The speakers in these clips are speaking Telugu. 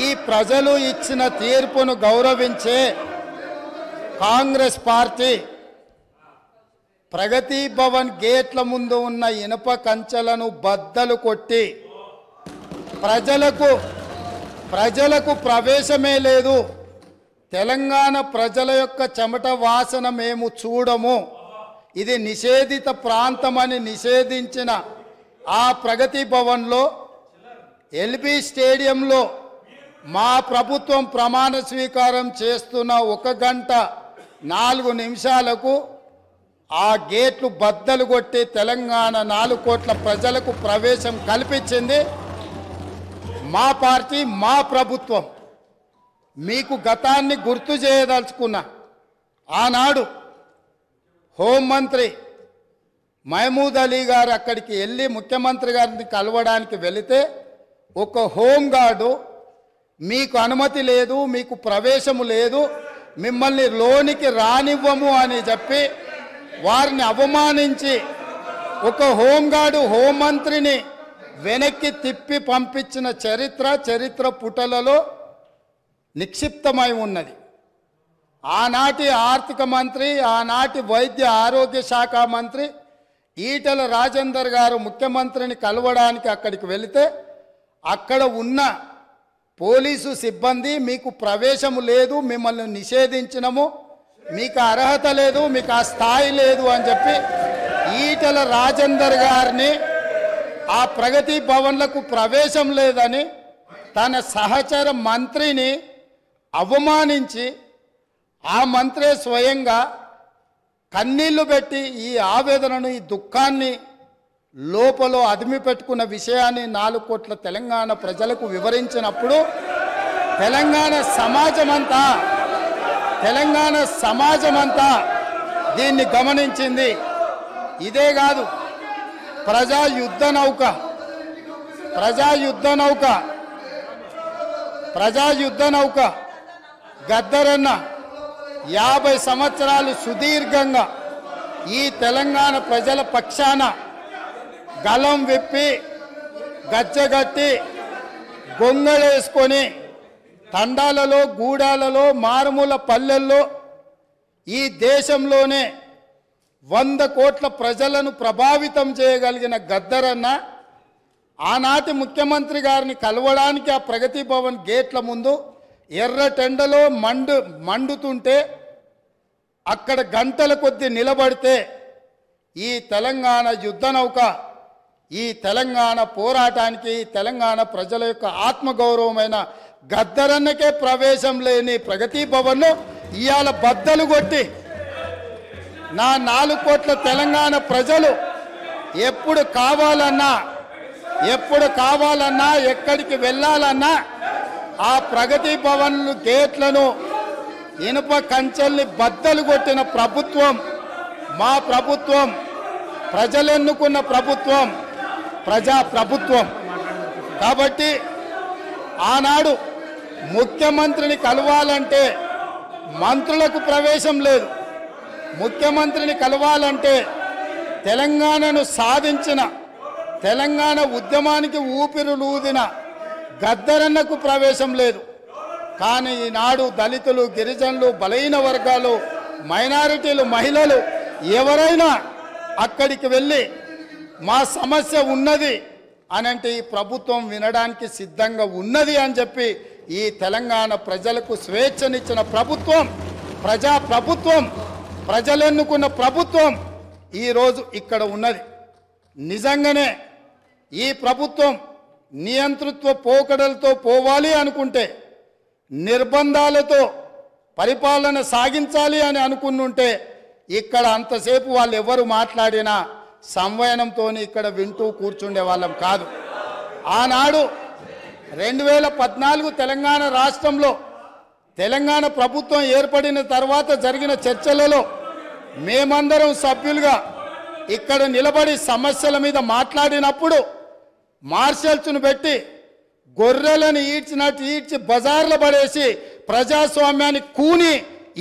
ఈ ప్రజలు ఇచ్చిన తీర్పును గౌరవించే కాంగ్రెస్ పార్టీ ప్రగతి భవన్ గేట్ల ముందు ఉన్న ఇనుప కంచెలను బద్దలు కొట్టి ప్రజలకు ప్రజలకు ప్రవేశమే లేదు. తెలంగాణ ప్రజల యొక్క చెమట వాసన మేము చూడము. ఇది నిషేధిత ప్రాంతమని నిషేధించిన ఆ ప్రగతి భవన్లో ఎల్బీ స్టేడియంలో మా ప్రభుత్వం ప్రమాణ స్వీకారం చేస్తున్న ఒక గంట నాలుగు నిమిషాలకు ఆ గేట్లు బద్దలు కొట్టి తెలంగాణ నాలుగు కోట్ల ప్రజలకు ప్రవేశం కల్పించింది మా పార్టీ మా ప్రభుత్వం. మీకు గతాన్ని గుర్తు చేయదలుచుకున్నా ఆనాడు హోంమంత్రి మహమూద్ అలీ గారు అక్కడికి వెళ్ళి ముఖ్యమంత్రి గారిని కలవడానికి వెళితే ఒక హోంగార్డు మీకు అనుమతి లేదు మీకు ప్రవేశము లేదు మిమ్మల్ని లోనికి రానివ్వము అని చెప్పి వారిని అవమానించి ఒక హోంగార్డు హోంమంత్రిని వెనక్కి తిప్పి పంపించిన చరిత్ర చరిత్ర పుటలలో నిక్షిప్తమై ఉన్నది. ఆనాటి ఆర్థిక మంత్రి ఆనాటి వైద్య ఆరోగ్య శాఖ మంత్రి ఈటల రాజేందర్ గారు ముఖ్యమంత్రిని కలవడానికి అక్కడికి వెళితే అక్కడ ఉన్న పోలీసు సిబ్బంది మీకు ప్రవేశము లేదు మిమ్మల్ని నిషేధించినము. మీకు అర్హత లేదు మీకు ఆ స్థాయి లేదు అని చెప్పి ఈటల రాజేందర్ గారిని ఆ ప్రగతి భవన్లకు ప్రవేశం లేదని తన సహచర మంత్రిని అవమానించి ఆ మంత్రే స్వయంగా కన్నీళ్ళు పెట్టి ఈ ఆవేదనను ఈ దుఃఖాన్ని లోపల అదిమి పెట్టుకున్న విషయాన్ని నాలుగు కోట్ల తెలంగాణ ప్రజలకు వివరించినప్పుడు తెలంగాణ సమాజమంతా తెలంగాణ సమాజమంతా దీన్ని గమనించింది. ఇదే కాదు ప్రజా యుద్ధ నౌక ప్రజా యుద్ధ నౌక ప్రజా యుద్ధ నౌక గద్దరన్న యాభై సంవత్సరాలు సుదీర్ఘంగా ఈ తెలంగాణ ప్రజల పక్షాన గలం విప్పి గచ్చగట్టి గొంగళేసుకొని తండాలలో గూడాలలో మారుమూల పల్లెల్లో ఈ దేశంలోనే వంద కోట్ల ప్రజలను ప్రభావితం చేయగలిగిన గద్దరన్న ఆనాటి ముఖ్యమంత్రి గారిని కలవడానికి ఆ ప్రగతి భవన్ గేట్ల ముందు ఎర్రటెండలో మండు మండుతుంటే అక్కడ గంటల కొద్ది నిలబడితే ఈ తెలంగాణ యుద్ధ నౌక ఈ తెలంగాణ పోరాటానికి తెలంగాణ ప్రజల యొక్క ఆత్మగౌరవమైన గద్దరన్నకే ప్రవేశం లేని ప్రగతి భవన్ను ఇవాళ బద్దలు కొట్టి నా నాలుగు కోట్ల తెలంగాణ ప్రజలు ఎప్పుడు కావాలన్నా ఎప్పుడు కావాలన్నా ఎక్కడికి వెళ్ళాలన్నా ఆ ప్రగతి భవన్లు గేట్లను ఇనుప కంచెల్ని బద్దలు కొట్టిన ప్రభుత్వం మా ప్రభుత్వం ప్రజలెన్నుకున్న ప్రభుత్వం ప్రజా ప్రభుత్వం కాబట్టి ఆనాడు ముఖ్యమంత్రిని కలవాలంటే మంత్రులకు ప్రవేశం లేదు. ముఖ్యమంత్రిని కలవాలంటే తెలంగాణను సాధించిన తెలంగాణ ఉద్యమానికి ఊపిరులూదిన గద్దరన్నకు ప్రవేశం లేదు. కానీ ఈనాడు దళితులు గిరిజనులు బలహీన వర్గాలు మైనారిటీలు మహిళలు ఎవరైనా అక్కడికి వెళ్ళి మా సమస్య ఉన్నది అని అంటే ఈ ప్రభుత్వం వినడానికి సిద్ధంగా ఉన్నది అని చెప్పి ఈ తెలంగాణ ప్రజలకు స్వేచ్ఛనిచ్చిన ప్రభుత్వం ప్రజా ప్రభుత్వం ప్రజలెన్నుకున్న ప్రభుత్వం ఈరోజు ఇక్కడ ఉన్నది. నిజంగానే ఈ ప్రభుత్వం నియంతృత్వ పోకడలతో పోవాలి అనుకుంటే నిర్బంధాలతో పరిపాలన సాగించాలి అని అనుకున్నుంటే ఇక్కడ అంతసేపు వాళ్ళు ఎవరు మాట్లాడినా సంవయనంతో ఇక్కడ వింటూ కూర్చుండే వాళ్ళం కాదు. ఆనాడు రెండు వేల పద్నాలుగు తెలంగాణ రాష్ట్రంలో తెలంగాణ ప్రభుత్వం ఏర్పడిన తర్వాత జరిగిన చర్చలలో మేమందరం సభ్యులుగా ఇక్కడ నిలబడి సమస్యల మీద మాట్లాడినప్పుడు మార్షల్స్ను పెట్టి గొర్రెలను ఈడ్చినట్టు ఈడ్చి బజార్లు పడేసి ప్రజాస్వామ్యాన్ని కూని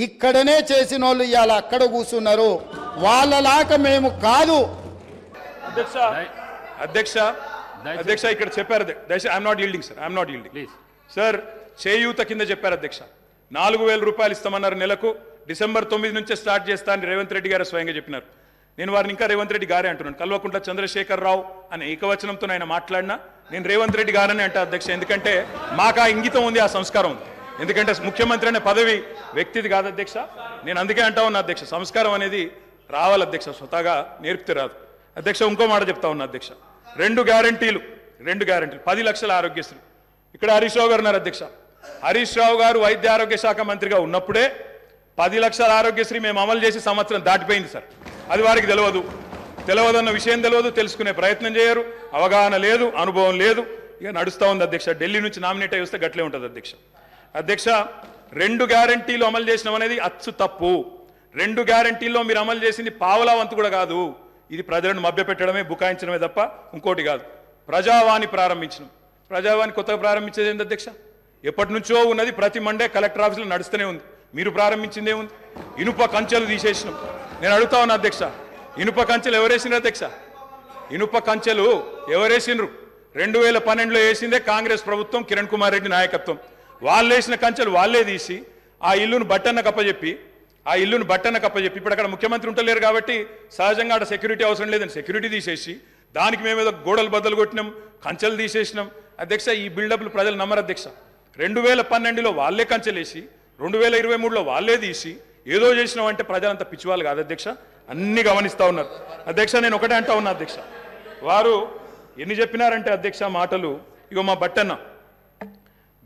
ఇక్కడనే చేసిన వాళ్ళు ఇవాళ అక్కడ కూర్చున్నారు. వాళ్ళలాగా మేము కాదు. అధ్యక్ష. అధ్యక్ష. అధ్యక్ష ఇక్కడ చెప్పారు దయచేసి I'm not yielding sir I'm not yielding please sir చేయూత కింద చెప్పారు అధ్యక్ష. నాలుగు వేల రూపాయలు ఇస్తామన్నారు నెలకు. డిసెంబర్ తొమ్మిది నుంచే స్టార్ట్ చేస్తా అని రేవంత్ రెడ్డి గారు స్వయంగా చెప్పినారు. నేను వారిని ఇంకా రేవంత్ రెడ్డి గారే అంటున్నాను. కల్వకుంట్ల చంద్రశేఖర్ రావు అనే ఏకవచనంతో ఆయన మాట్లాడినా నేను రేవంత్ రెడ్డి గారని అంటే అధ్యక్ష. ఎందుకంటే మాకు ఆ ఇంగితం ఉంది ఆ సంస్కారం ఉంది. ఎందుకంటే ముఖ్యమంత్రి అనే పదవి వ్యక్తిది కాదు అధ్యక్ష. నేను అందుకే అంటా ఉన్నా అధ్యక్ష. సంస్కారం అనేది రావాలి అధ్యక్ష. స్వతహాగా నేర్పితే రాదు. అధ్యక్ష ఇంకో మాట చెప్తా ఉన్నా అధ్యక్ష. రెండు గ్యారంటీలు రెండు గ్యారంటీలు. పది లక్షల ఆరోగ్యశ్రీ. ఇక్కడ హరీష్ రావు గారు ఉన్నారు అధ్యక్ష. హరీష్ రావు గారు వైద్య ఆరోగ్య శాఖ మంత్రిగా ఉన్నప్పుడే పది లక్షల ఆరోగ్యశ్రీ మేము అమలు చేసి సంవత్సరం దాటిపోయింది సార్. అది వారికి తెలియదు. తెలియదన్న విషయం తెలియదు తెలుసుకునే ప్రయత్నం చేయరు అవగాహన లేదు అనుభవం లేదు. ఇక నడుస్తూ ఉంది అధ్యక్ష. ఢిల్లీ నుంచి నామినేట్ అయి వస్తే గట్లే ఉంటుంది అధ్యక్ష. అధ్యక్ష రెండు గ్యారంటీలు అమలు చేసినాం అనేది అచ్చు తప్పు. రెండు గ్యారంటీల్లో మీరు అమలు చేసింది పావలా వంతు కూడా కాదు. ఇది ప్రజలను మభ్యపెట్టడమే బుకాయించడమే తప్ప ఇంకోటి కాదు. ప్రజావాణి ప్రారంభించడం. ప్రజావాణి కొత్తగా ప్రారంభించేది ఏంటి అధ్యక్ష? ఎప్పటి నుంచో ఉన్నది ప్రతి మండే కలెక్టర్ ఆఫీసులో నడుస్తూనే ఉంది. మీరు ప్రారంభించిందే ఉంది ఇనుప కంచెలు తీసేసినాం. నేను అడుగుతా ఉన్నా అధ్యక్ష ఇనుప కంచెలు ఎవరేసినారు అధ్యక్ష? ఇనుప కంచెలు ఎవరేసిండ్రు రెండు వేల పన్నెండులో వేసిందే కాంగ్రెస్ ప్రభుత్వం కిరణ్ కుమార్ రెడ్డి నాయకత్వం. వాళ్ళు వేసిన కంచెలు వాళ్ళే తీసి ఆ ఇల్లును బట్టన్న కప్పచెప్పి ఆ ఇల్లును బట్టన్న కప్పచెప్పి ఇప్పుడు అక్కడ ముఖ్యమంత్రి ఉంటలేరు కాబట్టి సహజంగా అక్కడ సెక్యూరిటీ అవసరం లేదని సెక్యూరిటీ తీసేసి దానికి మేము ఏదో గోడలు బద్దలు కొట్టినాం కంచెలు తీసేసినాం. అధ్యక్ష ఈ బిల్డప్లు ప్రజలు నమ్మరు అధ్యక్ష. రెండు వేల పన్నెండులో వాళ్ళే కంచెలేసి రెండు వేల ఇరవై మూడులో వాళ్ళే తీసి ఏదో చేసినాం అంటే ప్రజలంతా పిచ్చివాళ్ళు కాదు అధ్యక్ష. అన్ని గమనిస్తూ ఉన్నారు. అధ్యక్ష నేను ఒకటే అంటా ఉన్నా అధ్యక్ష. వారు ఎన్ని చెప్పినారంటే అధ్యక్ష మాటలు ఇగో మా బట్టన్న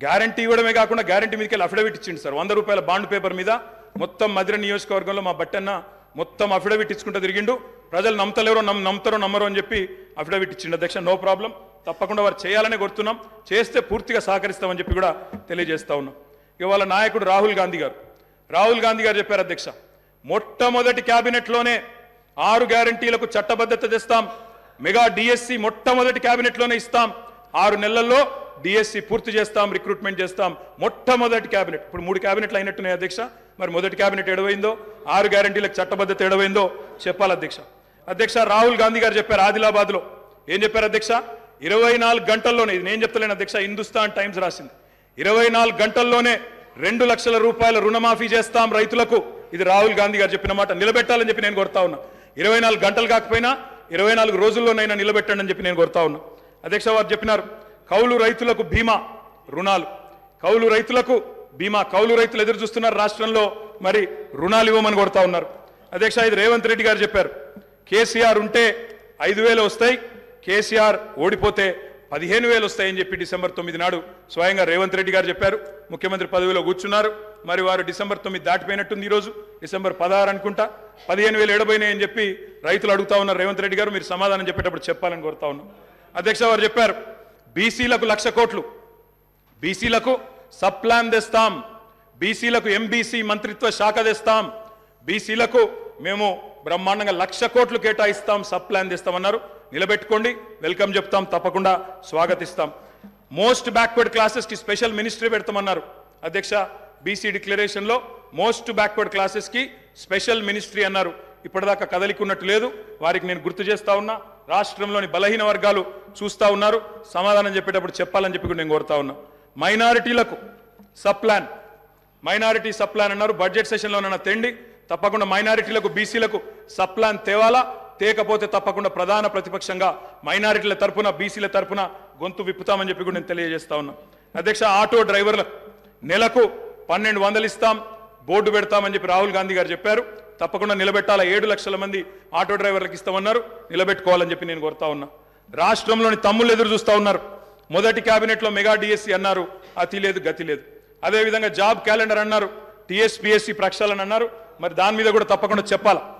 గ్యారంటీ ఇవ్వడమే కాకుండా గ్యారంటీ మీదకి వెళ్ళి అఫిడవిట్ ఇచ్చిండు సార్. వంద రూపాయల బాండ్ పేపర్ మీద మొత్తం మధుర నియోజకవర్గంలో మా బట్టన్న మొత్తం అఫిడవిట్ ఇచ్చుకుంటూ తిరిగిండు. ప్రజలు నమ్మతలేరో నమ్ నమ్ముతారో నమ్మరో అని చెప్పి అఫిడవిట్ ఇచ్చిండు అధ్యక్ష. నో ప్రాబ్లం తప్పకుండా వారు చేయాలనే కోరుతున్నాం. చేస్తే పూర్తిగా సహకరిస్తామని చెప్పి కూడా తెలియజేస్తా ఉన్నాం. ఇవాళ నాయకుడు రాహుల్ గాంధీ గారు. రాహుల్ గాంధీ గారు చెప్పారు అధ్యక్ష మొట్టమొదటి క్యాబినెట్లోనే ఆరు గ్యారంటీలకు చట్టబద్ధత తెస్తాం. మెగా డిఎస్సి మొట్టమొదటి క్యాబినెట్లోనే ఇస్తాం. ఆరు నెలల్లో డిఎస్సి పూర్తి చేస్తాం రిక్రూట్మెంట్ చేస్తాం. మొట్టమొదటి క్యాబినెట్. ఇప్పుడు మూడు క్యాబినెట్లు అయినట్టున్నాయి అధ్యక్ష. మరి మొదటి క్యాబినెట్ ఎడవైందో ఆరు గ్యారంటీలకు చట్టబద్ధత ఎడవైందో చెప్పాలి అధ్యక్ష. అధ్యక్ష రాహుల్ గాంధీ గారు చెప్పారు ఆదిలాబాద్లో. ఏం చెప్పారు అధ్యక్ష? ఇరవై నాలుగు గంటల్లోనే ఇది నేను చెప్తలేను అధ్యక్ష హిందుస్థాన్ టైమ్స్ రాసింది. ఇరవై నాలుగు గంటల్లోనే రెండు లక్షల రూపాయల రుణమాఫీ చేస్తాం రైతులకు. ఇది రాహుల్ గాంధీ గారు చెప్పిన మాట. నిలబెట్టాలని చెప్పి నేను కోరుతా ఉన్నా. ఇరవై నాలుగు గంటలు కాకపోయినా ఇరవై నాలుగు రోజుల్లోనైనా నిలబెట్టండి అని చెప్పి నేను కోరుతా ఉన్నా. అధ్యక్ష వారు చెప్పినారు కౌలు రైతులకు బీమా రుణాలు. కౌలు రైతులకు బీమా కౌలు రైతులు ఎదురు చూస్తున్నారు రాష్ట్రంలో. మరి రుణాలు ఇవ్వమని కొడతా ఉన్నారు. అధ్యక్ష ఇది రేవంత్ రెడ్డి గారు చెప్పారు. కేసీఆర్ ఉంటే ఐదు వేలు వస్తాయి కేసీఆర్ ఓడిపోతే పదిహేను వేలు వస్తాయని చెప్పి డిసెంబర్ తొమ్మిది నాడు స్వయంగా రేవంత్ రెడ్డి గారు చెప్పారు. ముఖ్యమంత్రి పదవిలో కూర్చున్నారు. మరి వారు డిసెంబర్ తొమ్మిది దాటిపోయినట్టుంది ఈరోజు. డిసెంబర్ పదహారు అనుకుంటా. పదిహేను వేలు ఎడబోయినాయని చెప్పి రైతులు అడుగుతా ఉన్నారు రేవంత్ రెడ్డి గారు. మీరు సమాధానం చెప్పేటప్పుడు చెప్పాలని కోరుతా ఉన్నాం. అధ్యక్ష వారు చెప్పారు బీసీలకు లక్ష కోట్లు. బీసీలకు సబ్ ప్లాన్ తెస్తాం. బీసీలకు ఎంబీసీ మంత్రిత్వ శాఖ తెస్తాం. బీసీలకు మేము బ్రహ్మాండంగా లక్ష కోట్లు కేటాయిస్తాం సబ్ ప్లాన్ తెస్తామన్నారు. నిలబెట్టుకోండి. వెల్కమ్ చెప్తాం. తప్పకుండా స్వాగతిస్తాం. మోస్ట్ బ్యాక్వర్డ్ క్లాసెస్కి స్పెషల్ మినిస్ట్రీ పెడతామన్నారు. అధ్యక్ష బీసీ డిక్లరేషన్లో మోస్ట్ బ్యాక్వర్డ్ క్లాసెస్కి స్పెషల్ మినిస్ట్రీ అన్నారు. ఇప్పటిదాకా కదలికున్నట్టు లేదు. వారికి నేను గుర్తు చేస్తా ఉన్నా రాష్ట్రంలోని బలహీన వర్గాలు చూస్తా ఉన్నారు. సమాధానం చెప్పేటప్పుడు చెప్పాలని చెప్పి కూడా నేను కోరుతా ఉన్నా. మైనారిటీలకు సప్లాన్. మైనారిటీ సప్లాన్ అన్నారు. బడ్జెట్ సెషన్లోనన్న తెండి తప్పకుండా మైనారిటీలకు బీసీలకు సప్లాన్ తేవాలా? తేకపోతే తప్పకుండా ప్రధాన ప్రతిపక్షంగా మైనారిటీల తరపున బీసీల తరపున గొంతు విప్పుతామని చెప్పి కూడా నేను తెలియజేస్తా ఉన్నా. అధ్యక్ష ఆటో డ్రైవర్లకు నెలకు పన్నెండు వందలు ఇస్తాం. బోర్డు పెడతామని చెప్పి రాహుల్ గాంధీ గారు చెప్పారు. తప్పకుండా నిలబెట్టాల? ఏడు లక్షల మంది ఆటో డ్రైవర్లకు ఇస్తామన్నారు. నిలబెట్టుకోవాలని చెప్పి నేను కోరుతా ఉన్నా. రాష్ట్రంలోని తమ్ముళ్ళు ఎదురు చూస్తూ ఉన్నారు. మొదటి క్యాబినెట్లో మెగా డిఎస్సి అన్నారు. అతి లేదు గతి లేదు. అదేవిధంగా జాబ్ క్యాలెండర్ అన్నారు. టీఎస్పీఎస్సీ ప్రక్షాళన అన్నారు. మరి దాని మీద కూడా తప్పకుండా చెప్పాలా?